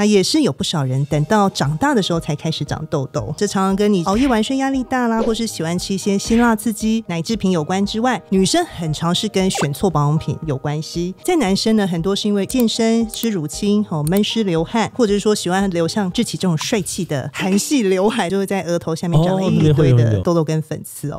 那也是有不少人等到长大的时候才开始长痘痘，这常常跟你熬夜晚睡压力大啦，或是喜欢吃一些辛辣刺激奶制品有关之外，女生很常是跟选错保养品有关系。在男生呢，很多是因为健身、吃乳清、哦闷湿流汗，或者是说喜欢留像志奇这种帅气的韩系刘海，就会在额头下面长了一堆的痘痘跟粉刺哦。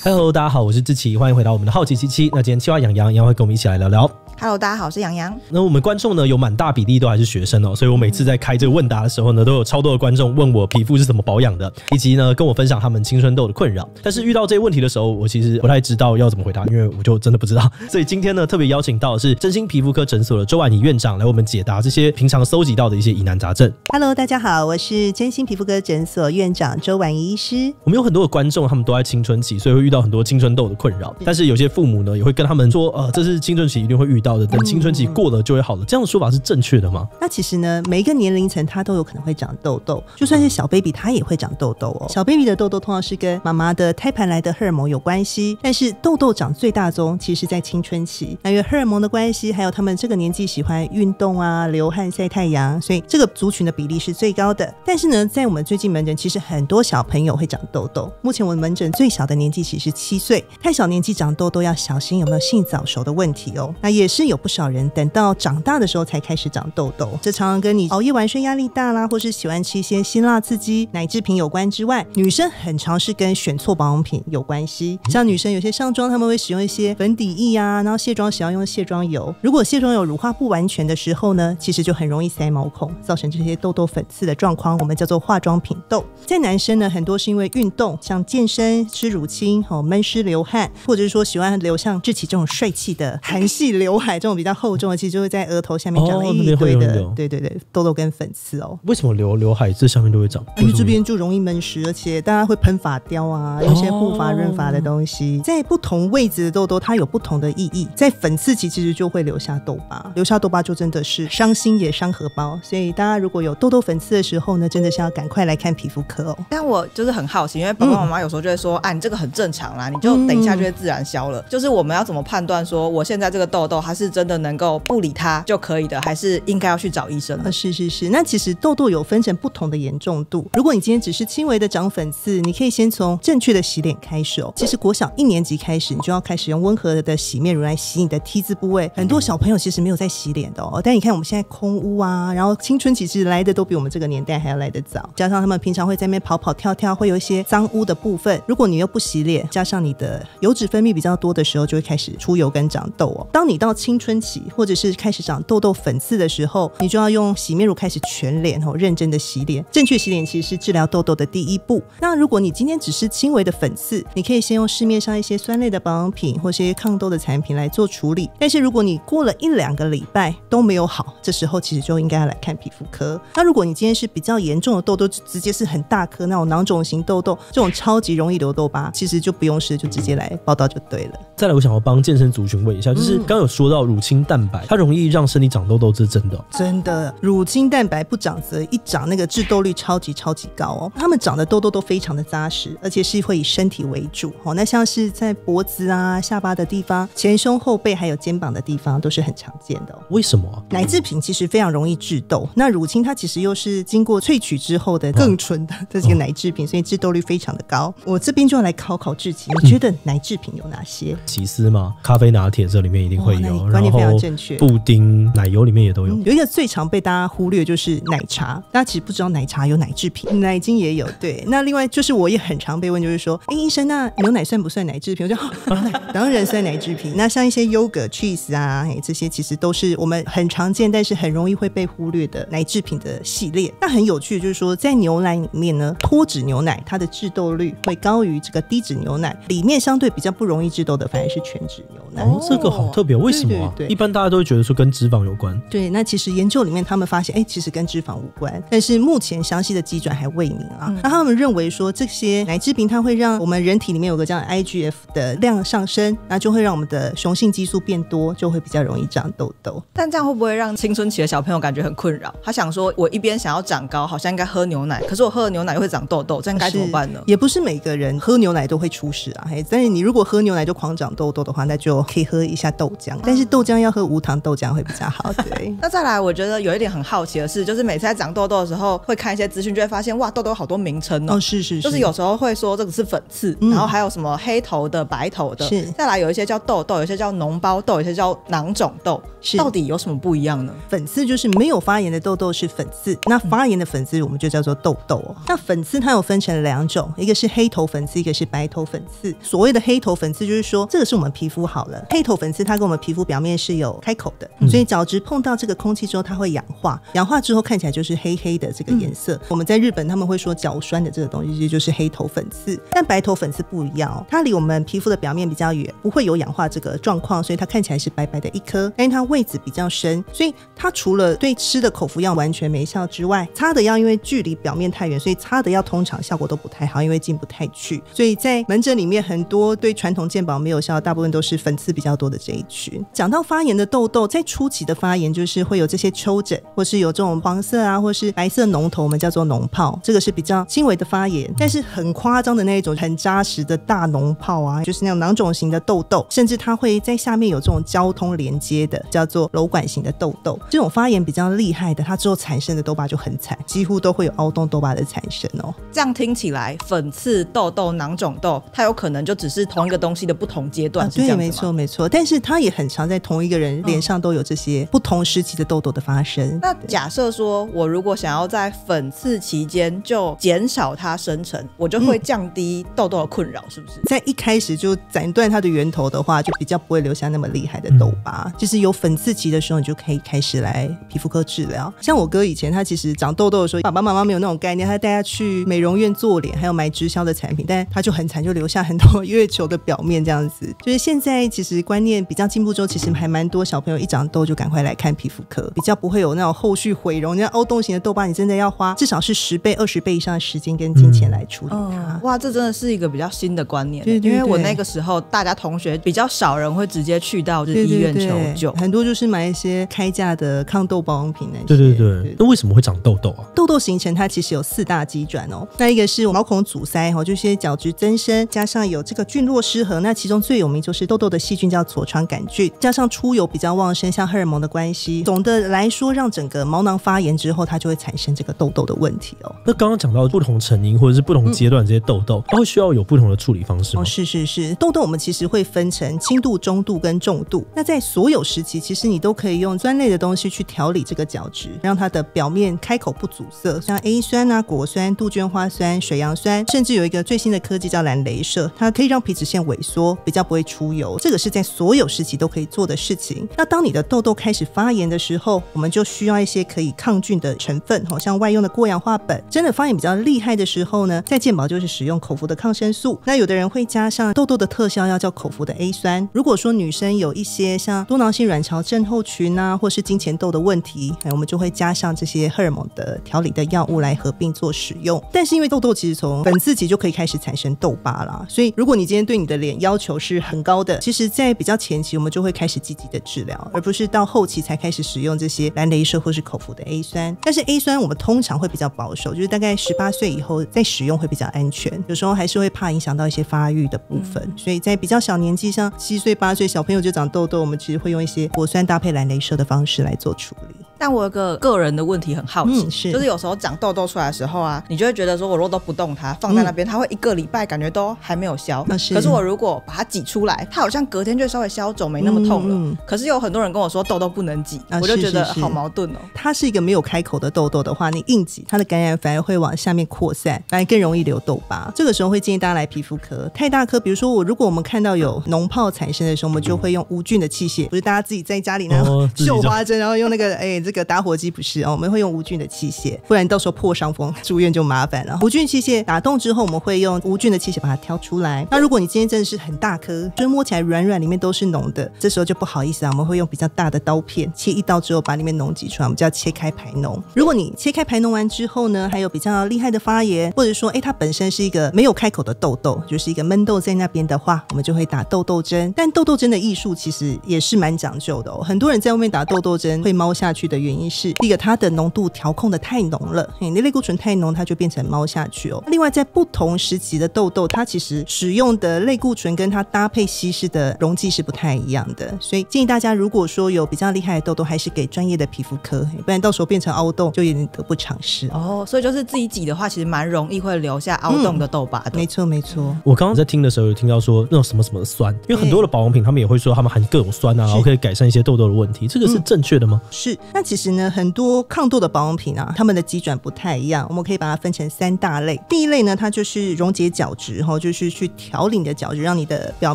Hello，大家好，我是志奇，欢迎回到我们的好奇七七。那今天青蛙养羊，羊会跟我们一起来聊聊。Hello，大家好，我是杨洋。那我们观众呢，有蛮大比例都还是学生哦，所以我每次在开这个问答的时候呢，都有超多的观众问我皮肤是怎么保养的，以及呢跟我分享他们青春痘的困扰。但是遇到这些问题的时候，我其实不太知道要怎么回答，因为我就真的不知道。所以今天呢，特别邀请到的是真心皮肤科诊所的周婉仪院长来我们解答这些平常搜集到的一些疑难杂症。Hello，大家好，我是真心皮肤科诊所院长周婉仪医师。我们有很多的观众，他们都在青春期，所以会遇到很多青春痘的困扰。但是有些父母呢，也会跟他们说，呃，这是青春期一定会遇到的，等青春期。过了就会好了，这样的说法是正确的吗？那其实呢，每一个年龄层它都有可能会长痘痘，就算是小 baby，它也会长痘痘哦。小 baby 的痘痘通常是跟妈妈的胎盘来的荷尔蒙有关系，但是痘痘长最大宗其实是在青春期，那因为荷尔蒙的关系，还有他们这个年纪喜欢运动啊、流汗、晒太阳，所以这个族群的比例是最高的。但是呢，在我们最近门诊，其实很多小朋友会长痘痘。目前我们门诊最小的年纪其实七岁，太小年纪长痘痘要小心有没有性早熟的问题哦。那也是真有不少人。等到长大的时候才开始长痘痘，这常常跟你熬夜晚睡压力大啦，或是喜欢吃一些辛辣刺激奶制品有关之外，女生很常是跟选错保养品有关系。像女生有些上妆，他们会使用一些粉底液啊，然后卸妆时要用卸妆油。如果卸妆油乳化不完全的时候呢，其实就很容易塞毛孔，造成这些痘痘粉刺的状况，我们叫做化妆品痘。在男生呢，很多是因为运动，像健身、吃乳清、哦闷湿流汗，或者是说喜欢留像志奇这种帅气的韩系刘海，这种比较厚重的。其实就会在额头下面长了一堆的，对对对，痘痘跟粉刺哦。为什么留刘海这下面都会长？因为这边就容易闷湿，而且大家会喷发雕啊，有些护发润发的东西，在不同位置的痘痘它有不同的意义。在粉刺期其实就会留下痘疤，留下痘疤就真的是伤心也伤荷包。所以大家如果有痘痘粉刺的时候呢，真的是要赶快来看皮肤科哦。但我就是很好奇，因为爸爸妈妈有时候就会说，啊，你这个很正常啦，你就等一下就会自然消了。就是我们要怎么判断说，我现在这个痘痘它是真的能够。不理它就可以的，还是应该要去找医生？是是是，那其实痘痘有分成不同的严重度。如果你今天只是轻微的长粉刺，你可以先从正确的洗脸开始哦。其实国小一年级开始，你就要开始用温和的洗面乳来洗你的 T 字部位。很多小朋友其实没有在洗脸的哦。但你看我们现在空屋啊，然后青春期其实来的都比我们这个年代还要来得早。加上他们平常会在那边跑跑跳跳，会有一些脏污的部分。如果你又不洗脸，加上你的油脂分泌比较多的时候，就会开始出油跟长痘哦。当你到春期或者是开始长痘痘粉刺的时候，你就要用洗面乳开始全脸哦，认真的洗脸。正确洗脸其实是治疗痘痘的第一步。那如果你今天只是轻微的粉刺，你可以先用市面上一些酸类的保养品或一些抗痘的产品来做处理。但是如果你过了一两个礼拜都没有好，这时候其实就应该要来看皮肤科。那如果你今天是比较严重的痘痘，直接是很大颗那种囊肿型痘痘，这种超级容易留痘疤，其实就不用试，就直接来报道就对了。再来，我想要帮健身族群问一下，就是刚有说到乳清蛋白，它容易。让身体长痘痘，这是真的。真的，乳清蛋白不长则一长，那个致痘率超级超级高哦。它们长的痘痘都非常的扎实，而且是会以身体为主哦。那像是在脖子啊、下巴的地方、前胸后背还有肩膀的地方，都是很常见的。为什么？奶制品其实非常容易致痘，那乳清它其实又是经过萃取之后的更纯的这几个奶制品，所以致痘率非常的高。我这边就要来考考志奇，你觉得奶制品有哪些？起司吗？咖啡拿铁这里面一定会有，观念非常正确。布丁、奶油里面也都有。有一个最常被大家忽略就是奶茶，大家其实不知道奶茶有奶制品，奶精也有。对，那另外就是我也很常被问，就是说，哎，医生，那牛奶算不算奶制品？我就 当然算奶制品。那像一些优格、cheese 啊，哎，这些其实都是我们很常见，但是很容易会被忽略的奶制品的系列。那很有趣，就是说在牛奶里面呢，脱脂牛奶它的致痘率会高于这个低脂牛奶，里面相对比较不容易致痘的反而是全脂牛奶。哦，这个好特别，为什么？啊。对对一般大家都会觉得说跟脂肪有关，对，那其实研究里面他们发现，哎，其实跟脂肪无关，但是目前详细的机转还未明啊。那他们认为说，这些奶制品它会让我们人体里面有个叫 IGF 的量上升，那就会让我们的雄性激素变多，就会比较容易长痘痘。但这样会不会让青春期的小朋友感觉很困扰？他想说，我一边想要长高，好像应该喝牛奶，可是我喝了牛奶又会长痘痘，这样该怎么办呢？也不是每个人喝牛奶都会出事啊，嘿，但是你如果喝牛奶就狂长痘痘的话，那就可以喝一下豆浆，但是豆浆要喝无糖豆浆会比较好，对。那再来，我觉得有一点很好奇的是，就是每次在长痘痘的时候，会看一些资讯，就会发现哇，痘痘好多名称哦。哦，是是是，就是有时候会说这个是粉刺，嗯然后还有什么黑头的、白头的，是再来有一些叫痘痘，有一些叫脓包痘，有些叫囊肿痘，是到底有什么不一样呢？粉刺就是没有发炎的痘痘是粉刺，那发炎的粉刺我们就叫做痘痘哦。那粉刺它有分成两种，一个是黑头粉刺，一个是白头粉刺。所谓的黑头粉刺就是说，这个是我们皮肤好了，黑头粉刺它跟我们皮肤表面是有开口的，所以角质碰到这个空气之后，它会氧化，氧化之后看起来就是黑黑的这个颜色。我们在日本他们会说角栓的这个东西，其实就是黑头粉刺。但白头粉刺不一样哦，它离我们皮肤的表面比较远，不会有氧化这个状况，所以它看起来是白白的一颗，但是它位置比较深，所以它除了对吃的口服药完全没效之外，擦的药因为距离表面太远，所以擦的药通常效果都不太好，因为进不太去。所以在门诊里面，很多对传统健保没有效，大部分都是粉刺比较多的这一群。讲到发炎的痘痘，在初期的发炎就是会有这些丘疹，或是有这种黄色啊，或是白色脓头，我们叫做脓泡，这个是比较轻微的发炎。但是很夸张的那一种，很扎实的大脓泡啊，就是那种囊肿型的痘痘，甚至它会在下面有这种交通连接的，叫做瘘管型的痘痘。这种发炎比较厉害的，它之后产生的痘疤就很惨，几乎都会有凹洞痘疤的产生哦。这样听起来，粉刺、痘痘、囊肿痘，它有可能就只是同一个东西的不同阶段，啊，对，是这样子吗没错，没错。但是它也很常在同一个人脸上都有这些不同时期的痘痘的发生。那假设说，我如果想要在粉刺期间就减少它生成，我就会降低痘痘的困扰，是不是？在一开始就斩断它的源头的话，就比较不会留下那么厉害的痘疤。就是有粉刺期的时候，你就可以开始来皮肤科治疗。像我哥以前，他其实长痘痘的时候，爸爸妈妈没有那种概念，他带他去美容院做脸，还有买直销的产品，但他就很惨，就留下很多 月球的表面这样子。就是现在其实观念比较进步之后，其实还蛮多小朋友一长痘就赶快来看皮肤科，比较不会有那种后续毁容、那凹洞型的痘疤，你真的要花至少是十倍、二十倍以上的时间跟金钱来处理它。哇，这真的是一个比较新的观念，对对因为我那个时候大家同学比较少人会直接去到就是医院求救。很多就是买一些开价的抗痘保养品那些。对对对。那为什么会长痘痘啊？痘痘形成它其实有四大机转哦。那一个是毛孔阻塞哈，就是角质增生，加上有这个菌落失衡。那其中最有名就是痘痘的细菌叫痤疮杆菌，加上出油比较旺盛，像荷尔蒙的关系。总的来说，让整个毛囊发炎之后，它就会产生这个痘痘的问题哦。那刚刚讲到不同成因或者是不同阶段这些痘痘，它会需要有不同的处理方式吗？哦，是是是，痘痘我们其实会分成轻度、中度跟重度。那在所有时期，其实你都可以用酸类的东西去调理这个角质，让它的表面开口不阻塞，像 A 酸啊、果酸、杜鹃花酸、水杨酸，甚至有一个最新的科技叫蓝镭射，它可以让皮脂腺萎缩，比较不会出油。这个是在所有时期都可以做做的事情。那当你的痘痘开始发炎的时候，我们就需要一些可以抗菌的成分，好像外用的过氧化苯。真的发炎比较厉害的时候呢，在健保就是使用口服的抗生素。那有的人会加上痘痘的特效药叫口服的 A 酸。如果说女生有一些像多囊性卵巢症候群啊，或是金钱痘的问题，哎，我们就会加上这些荷尔蒙的调理的药物来合并做使用。但是因为痘痘其实从粉刺期就可以开始产生痘疤啦，所以如果你今天对你的脸要求是很高的，其实在比较前期我们就会开始积极的治疗，而不是到后期才开始使用这些蓝镭射或是口服的 A 酸。但是 A 酸我们通常会比较保守，就是大概十八岁以后再使用会比较安全，有时候还是会怕影响到一些发育的部分，所以在比较小年纪，像七岁八岁小朋友就长痘痘，我们其实会用一些果酸搭配蓝镭射的方式来做处理。但我有个个人的问题很好奇，嗯是就是有时候长痘痘出来的时候啊，你就会觉得说，我如果都不动它，放在那边，它会一个礼拜感觉都还没有消。那是可是我如果把它挤出来，它好像隔天就稍微消肿，没那么痛了。可是有很多人跟我说痘痘不能挤，啊我就觉得好矛盾哦。它是一个没有开口的痘痘的话，你硬挤，它的感染反而会往下面扩散，反而更容易留痘疤。这个时候会建议大家来皮肤科。太大颗，比如说我，如果我们看到有脓泡产生的时候，我们就会用无菌的器械，不是大家自己在家里那种绣花针，然后用那个哎这这个打火机不是哦，我们会用无菌的器械，不然到时候破伤风住院就麻烦了。无菌器械打洞之后，我们会用无菌的器械把它挑出来。那如果你今天真的是很大颗，就摸起来软软，里面都是脓的，这时候就不好意思啊，我们会用比较大的刀片切一刀之后，把里面脓挤出来，我们叫切开排脓。如果你切开排脓完之后呢，还有比较厉害的发炎，或者说哎它本身是一个没有开口的痘痘，就是一个闷痘在那边的话，我们就会打痘痘针。但痘痘针的艺术其实也是蛮讲究的哦。很多人在外面打痘痘针会猫下去的原因是，第一个它的浓度调控的太浓了，你的类固醇太浓，它就变成猫下去哦。另外，在不同时期的痘痘，它其实使用的类固醇跟它搭配稀释的溶剂是不太一样的，所以建议大家如果说有比较厉害的痘痘，还是给专业的皮肤科，不然到时候变成凹洞就有点得不偿失。哦，所以就是自己挤的话，其实蛮容易会留下凹洞的痘疤的。没错，没错。我刚刚在听的时候有听到说那种什么什么酸，因为很多的保养品他们也会说他们含各种酸啊，然后可以改善一些痘痘的问题，这个是正确的吗？是。那其实呢，很多抗痘的保养品啊，它们的机转不太一样，我们可以把它分成三大类。第一类呢，它就是溶解角质，哈，就是去调理你的角质，让你的表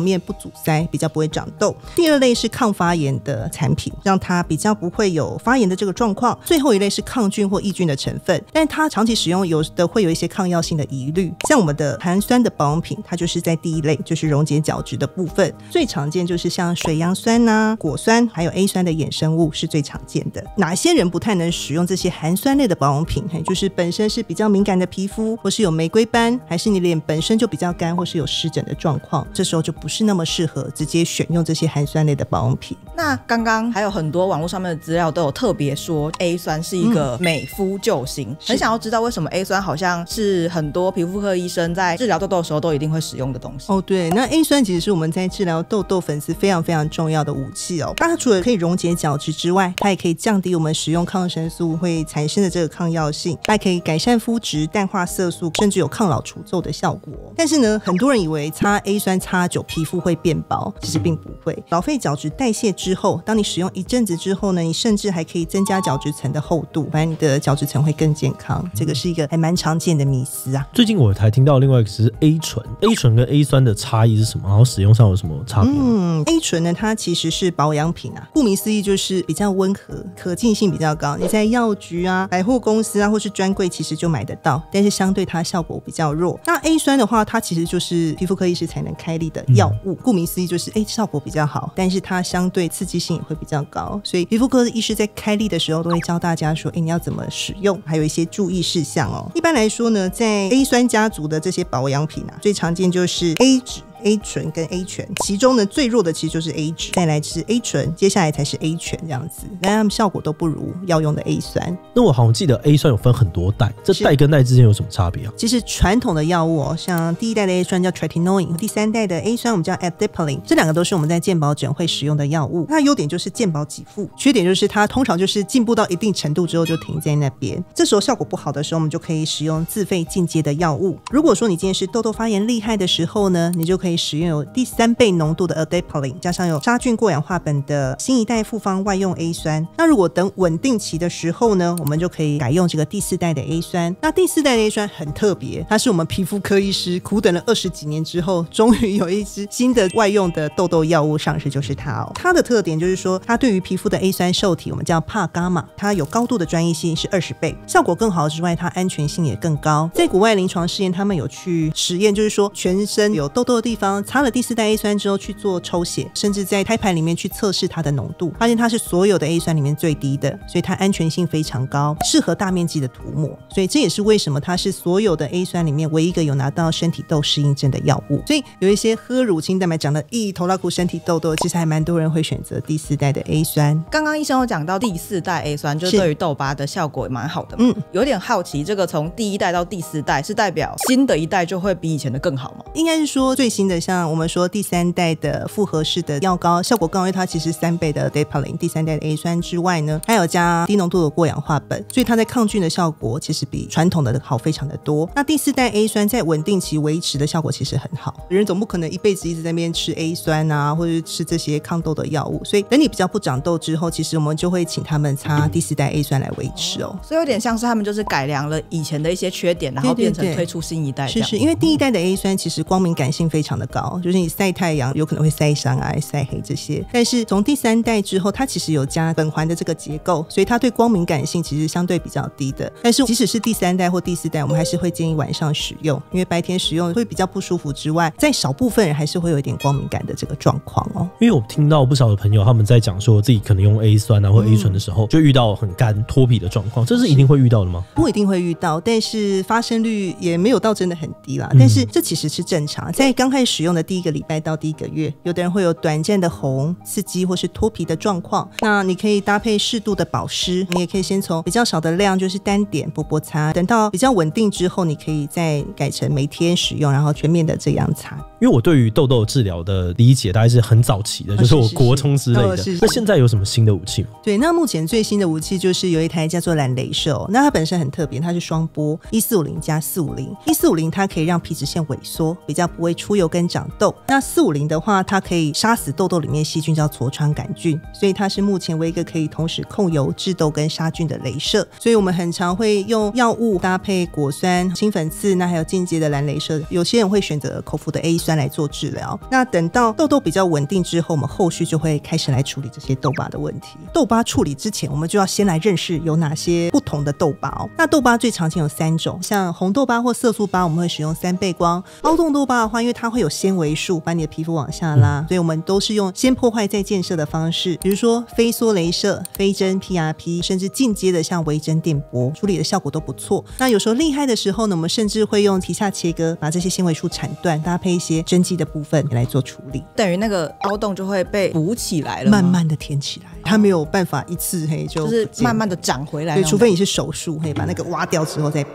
面不阻塞，比较不会长痘。第二类是抗发炎的产品，让它比较不会有发炎的这个状况。最后一类是抗菌或抑菌的成分，但是它长期使用有的会有一些抗药性的疑虑。像我们的含酸的保养品，它就是在第一类，就是溶解角质的部分。最常见就是像水杨酸呐、果酸，还有 A 酸的衍生物是最常见的。哪些人不太能使用这些含酸类的保养品？嘿就是本身是比较敏感的皮肤，或是有玫瑰斑，还是你脸本身就比较干，或是有湿疹的状况，这时候就不是那么适合直接选用这些含酸类的保养品。那刚刚还有很多网络上面的资料都有特别说 A 酸是一个美肤救星，很想要知道为什么 A 酸好像是很多皮肤科医生在治疗痘痘的时候都一定会使用的东西。哦，对，那 A 酸其实是我们在治疗痘痘粉丝非常非常重要的武器哦。它除了可以溶解角质之外，它也可以降低我们使用抗生素会产生的这个抗药性，它可以改善肤质、淡化色素，甚至有抗老除皱的效果。但是呢，很多人以为擦 A 酸擦久皮肤会变薄，其实并不会。老废角质代谢之后，当你使用一阵子之后呢，你甚至还可以增加角质层的厚度，反正你的角质层会更健康。这个是一个还蛮常见的迷思啊。最近我还听到另外一个是 A 醇，A 醇跟 A 酸的差异是什么？然后使用上有什么差别？嗯，A 醇呢，它其实是保养品啊，顾名思义就是比较温和，可进性比较高。你在药局啊、百货公司啊或是专柜其实就买得到，但是相对它效果比较弱。那 A 酸的话，它其实就是皮肤科医师才能开立的药物，顾名思义就是哎效果比较好，但是它相对刺激性也会比较高。所以皮肤科的医师在开立的时候都会教大家说，哎你要怎么使用，还有一些注意事项哦。一般来说呢，在 A 酸家族的这些保养品啊，最常见就是 A 酯。A 醇跟 A 醛，其中呢最弱的其实就是 A 酯，再来是 A 醇，接下来才是 A 醛这样子，那它们效果都不如要用的 A 酸。那我好像记得 A 酸有分很多代，这代跟代之间有什么差别啊？其实传统的药物哦，像第一代的 A 酸叫 tretinoin，第三代的 A 酸我们叫 adipalene，这两个都是我们在健保诊会使用的药物。它的优点就是健保给付，缺点就是它通常就是进步到一定程度之后就停在那边，这时候效果不好的时候，我们就可以使用自费进阶的药物。如果说你今天是痘痘发炎厉害的时候呢，你就可以使用有第三倍浓度的 adapalene，加上有杀菌过氧化苯的新一代复方外用 A 酸。那如果等稳定期的时候呢，我们就可以改用这个第四代的 A 酸。那第四代的 A 酸很特别，它是我们皮肤科医师苦等了二十几年之后，终于有一支新的外用的痘痘药物上市，就是它哦。它的特点就是说，它对于皮肤的 A 酸受体，我们叫帕伽马，它有高度的专业性，是二十倍，效果更好之外，它安全性也更高。在国外临床试验，他们有去实验，就是说全身有痘痘的地方擦了第四代 A 酸之后去做抽血，甚至在胎盘里面去测试它的浓度，发现它是所有的 A 酸里面最低的，所以它安全性非常高，适合大面积的涂抹。所以这也是为什么它是所有的 A 酸里面唯一一个有拿到身体痘适应症的药物。所以有一些喝乳清蛋白长得一头拉苦身体痘痘，其实还蛮多人会选择第四代的 A 酸。刚刚医生有讲到第四代 A 酸，就是对于痘疤的效果也蛮好的。嗯，有点好奇，这个从第一代到第四代是代表新的一代就会比以前的更好吗？应该是说最新的，像我们说第三代的复合式的药膏效果更好，因为它其实三倍的 adapalene，第三代的 A 酸之外呢，还有加低浓度的过氧化苯，所以它在抗菌的效果其实比传统的好非常的多。那第四代 A 酸在稳定期维持的效果其实很好，人总不可能一辈子一直在那边吃 A 酸啊，或者吃这些抗痘的药物，所以等你比较不长痘之后，其实我们就会请他们擦第四代 A 酸来维持哦。所以有点像是他们就是改良了以前的一些缺点，然后变成推出新一代。是是，因为第一代的 A 酸其实光敏感性非常。常的高，就是你晒太阳有可能会晒伤啊、晒黑这些。但是从第三代之后，它其实有加苯环的这个结构，所以它对光敏感性其实相对比较低的。但是即使是第三代或第四代，我们还是会建议晚上使用，因为白天使用会比较不舒服之外，在少部分人还是会有一点光敏感的这个状况哦。因为我听到不少的朋友他们在讲说自己可能用 A 酸啊或 A 醇的时候，就遇到很干脱皮的状况，这是一定会遇到的吗？不一定会遇到，但是发生率也没有到真的很低啦。但是这其实是正常，在刚开始使用的第一个礼拜到第一个月，有的人会有短暂的红、刺激或是脱皮的状况。那你可以搭配适度的保湿，你也可以先从比较少的量，就是单点薄薄擦，等到比较稳定之后，你可以再改成每天使用，然后全面的这样擦。因为我对于痘痘治疗的理解大概是很早期的，就是我国中之类的。那现在有什么新的武器吗？对，那目前最新的武器就是有一台叫做蓝镭射，那它本身很特别，它是双波一四五零加四五零，一四五零它可以让皮脂腺萎缩，比较不会出油跟长痘。那四五零的话，它可以杀死痘痘里面细菌叫痤疮杆菌，所以它是目前唯一一个可以同时控油、治痘跟杀菌的镭射。所以我们很常会用药物搭配果酸、清粉刺，那还有间接的蓝镭射。有些人会选择口服的 A 酸来做治疗。那等到痘痘比较稳定之后，我们后续就会开始来处理这些痘疤的问题。痘疤处理之前，我们就要先来认识有哪些不同的痘疤。那痘疤最常见有三种，像红痘疤或色素疤，我们会使用三倍光；凹洞痘疤的话，因为它会有纤维束把你的皮肤往下拉，所以我们都是用先破坏再建设的方式，比如说飞梭镭射、飞针 PRP，甚至进阶的像微针电波，处理的效果都不错。那有时候厉害的时候呢，我们甚至会用皮下切割，把这些纤维束铲断，搭配一些针剂的部分来做处理，等于那个凹洞就会被补起来了，慢慢的填起来，它没有办法一次嘿就就是慢慢的长回来。对，除非你是手术，可以把那个挖掉之后再皮。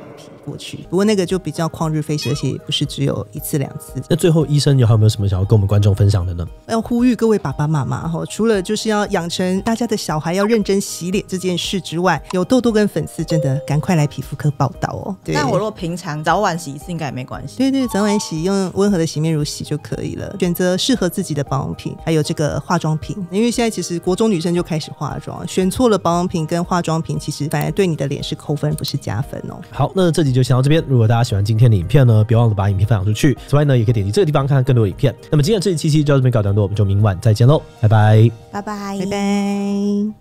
过去，不过那个就比较旷日费时，而且也不是只有一次两次。那最后，医生有还有没有什么想要跟我们观众分享的呢？要呼吁各位爸爸妈妈哈，除了就是要养成大家的小孩要认真洗脸这件事之外，有痘痘跟粉刺，真的赶快来皮肤科报道哦。那我如果平常早晚洗一次应该也没关系。对对，早晚洗用温和的洗面乳洗就可以了。选择适合自己的保养品，还有这个化妆品，因为现在其实国中女生就开始化妆，选错了保养品跟化妆品，其实反而对你的脸是扣分，不是加分哦。好，那这集就先到这边。如果大家喜欢今天的影片呢，别忘了把影片分享出去。此外呢，也可以点击这个地方看看更多影片。那么今天的这一期期就到这边告一段落，我们就明晚再见喽，拜拜，拜拜，拜拜。